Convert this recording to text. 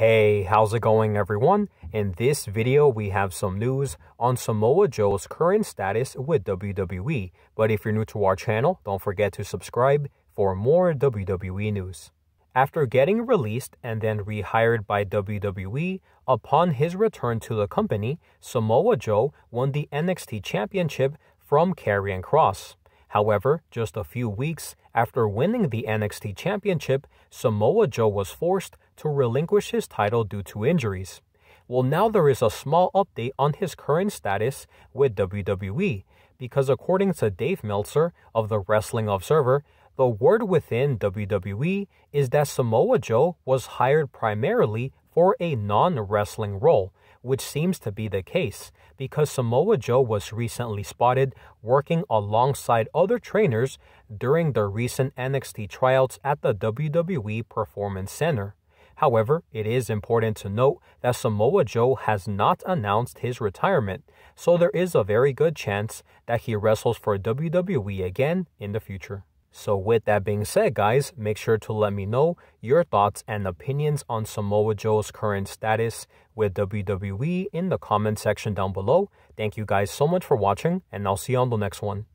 Hey, how's it going everyone? In this video, we have some news on Samoa Joe's current status with WWE. But if you're new to our channel, don't forget to subscribe for more WWE news. After getting released and then rehired by WWE, upon his return to the company, Samoa Joe won the NXT Championship from Karrion Kross. However, just a few weeks after winning the NXT Championship, Samoa Joe was forced to relinquish his title due to injuries. Well, now there is a small update on his current status with WWE, because according to Dave Meltzer of the Wrestling Observer, the word within WWE is that Samoa Joe was hired primarily for a non wrestling role, which seems to be the case because Samoa Joe was recently spotted working alongside other trainers during the recent NXT tryouts at the WWE Performance Center. However, it is important to note that Samoa Joe has not announced his retirement, so there is a very good chance that he wrestles for WWE again in the future. So, with that being said, guys, make sure to let me know your thoughts and opinions on Samoa Joe's current status with WWE in the comment section down below. Thank you guys so much for watching, and I'll see you on the next one.